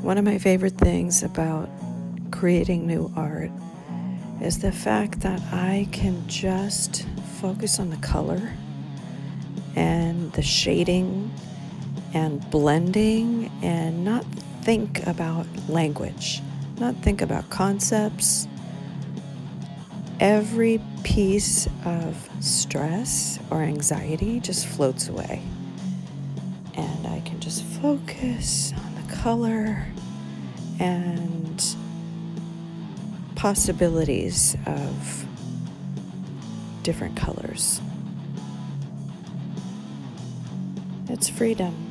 One of my favorite things about creating new art is the fact that I can just focus on the color and the shading and blending and not think about language, not think about concepts. Every piece of stress or anxiety just floats away. And I can just focus color and possibilities of different colors. It's freedom.